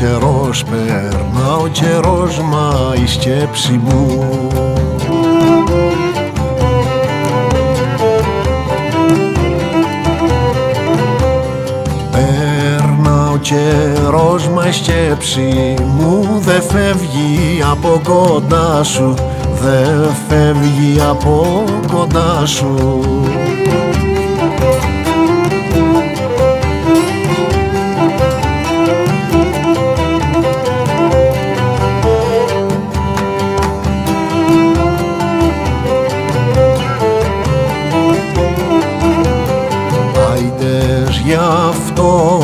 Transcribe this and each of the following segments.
καιρός, περνά ο καιρός, μα η σκέψη μου. Περνά ο καιρός, μα η σκέψη μου δεν φεύγει από κοντά σου δεν φεύγει από κοντά σου. Γι' αυτό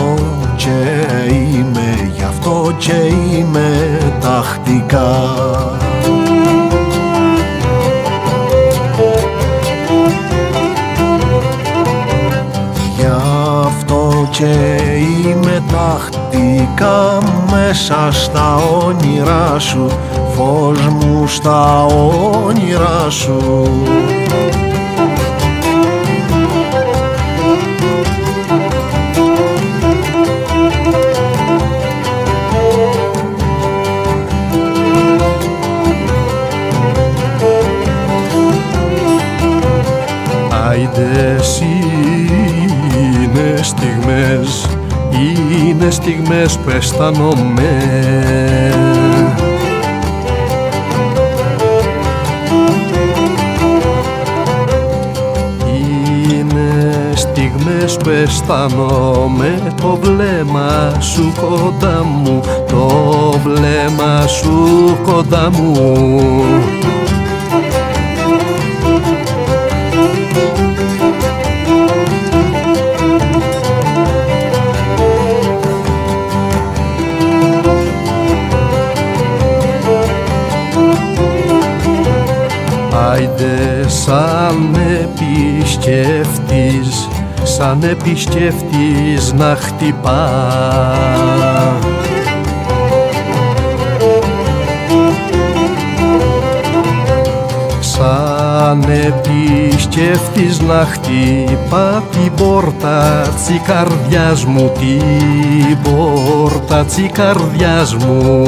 και είμαι, γι' αυτό και είμαι τακτικά. Γι' αυτό και είμαι τακτικά μέσα στα όνειρά σου. Φως μου στα όνειρά σου Άιντες είναι στιγμές, είναι στιγμές που αισθάνομαι Είναι στιγμές που αισθάνομαι το βλέμμα σου κοντά μου το βλέμμα σου κοντά μου Άιντε σαν επισκέφτης, σαν επισκέφτης να χτυπά. Σαν επισκέφτης να χτυπά την πόρτα τσι καρδιάς μου, την πόρτα τσι καρδιάς μου